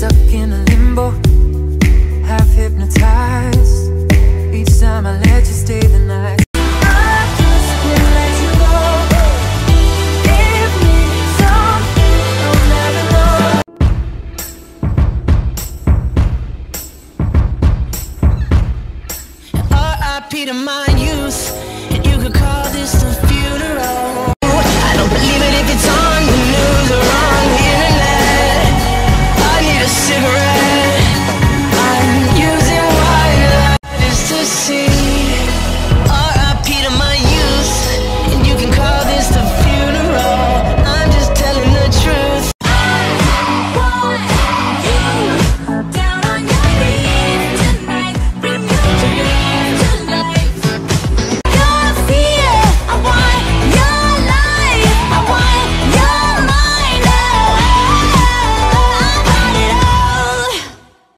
stuck in a limbo, half hypnotized. Each time I let you stay the night. I just can't let you go. Give me something free